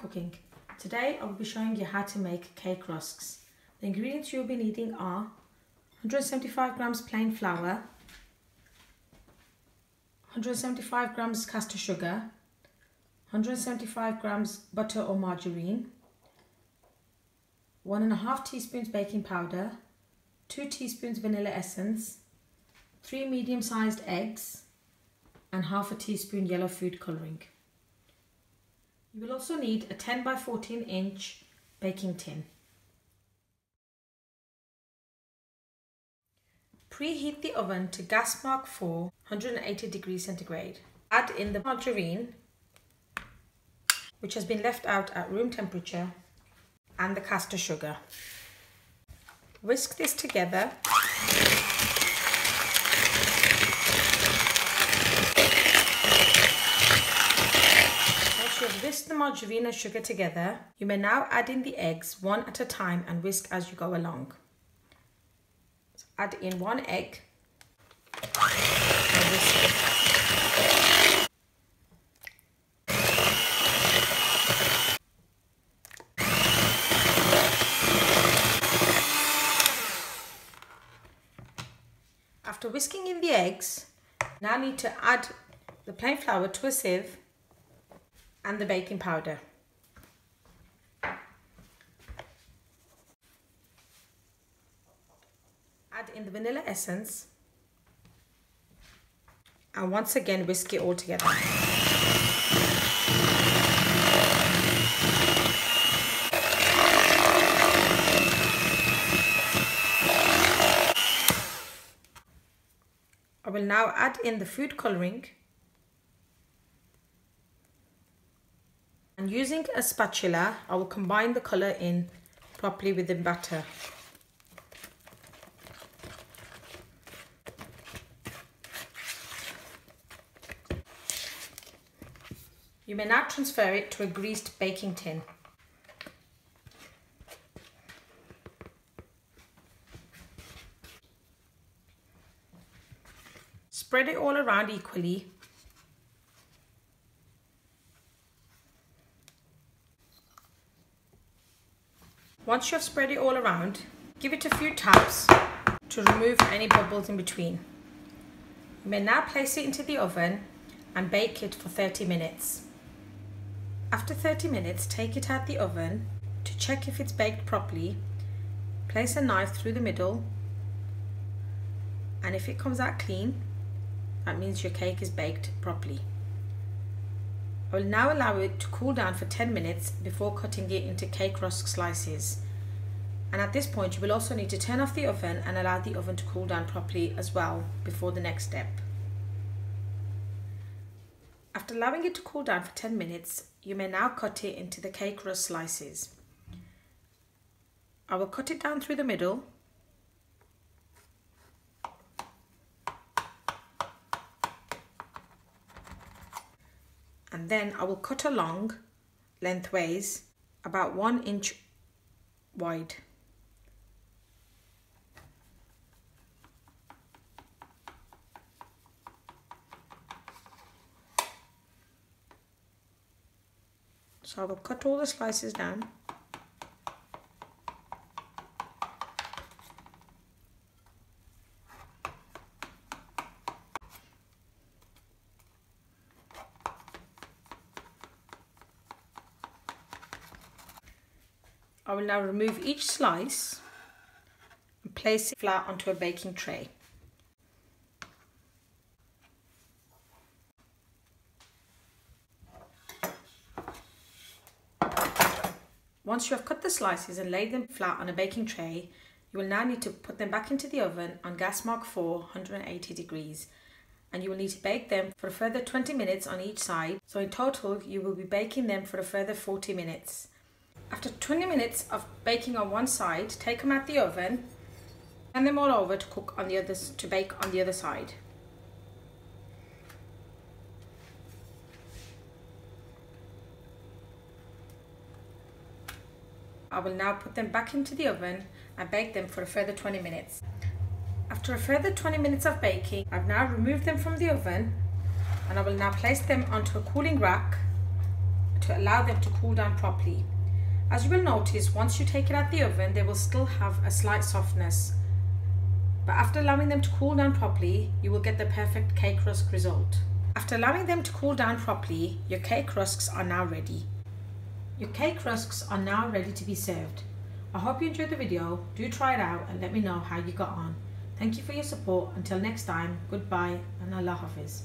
Cooking. Today I will be showing you how to make cake rusks. The ingredients you'll be needing are 175 grams plain flour, 175 grams caster sugar, 175 grams butter or margarine, one and a half teaspoons baking powder, two teaspoons vanilla essence, three medium-sized eggs, and half a teaspoon yellow food colouring. You will also need a 10 by 14 inch baking tin. Preheat the oven to gas mark 4, 180 degrees centigrade. Add in the margarine, which has been left out at room temperature, and the caster sugar. Whisk this together whisk the margarine and sugar together. You may now add in the eggs one at a time and whisk as you go along. So add in one egg. After whisking in the eggs, now need to add the plain flour to a sieve and the baking powder. Add in the vanilla essence and once again whisk it all together. I will now add in the food colouring And using a spatula, I will combine the colour in properly with the batter. You may now transfer it to a greased baking tin. Spread it all around equally Once you have spread it all around, give it a few taps to remove any bubbles in between. You may now place it into the oven and bake it for 30 minutes. After 30 minutes, take it out the oven to check if it's baked properly. Place a knife through the middle and if it comes out clean, that means your cake is baked properly. I will now allow it to cool down for 10 minutes before cutting it into cake rusk slices. And at this point you will also need to turn off the oven and allow the oven to cool down properly as well before the next step. After allowing it to cool down for 10 minutes, you may now cut it into the cake rusk slices. I will cut it down through the middle and then I will cut along lengthways about one inch wide. So I will cut all the slices down. I will now remove each slice and place it flat onto a baking tray. Once you have cut the slices and laid them flat on a baking tray, you will now need to put them back into the oven on gas mark 4, 180 degrees. And you will need to bake them for a further 20 minutes on each side. So in total, you will be baking them for a further 40 minutes. After 20 minutes of baking on one side, take them out of the oven, and them all over to cook on the others to bake on the other side. I will now put them back into the oven and bake them for a further 20 minutes. After a further 20 minutes of baking, I've now removed them from the oven and I will now place them onto a cooling rack to allow them to cool down properly. As you will notice, once you take it out the oven, they will still have a slight softness. But after allowing them to cool down properly, you will get the perfect cake rusk result. After allowing them to cool down properly, your cake rusks are now ready. Your cake rusks are now ready to be served. I hope you enjoyed the video. Do try it out and let me know how you got on. Thank you for your support. Until next time, goodbye and Allah Hafiz.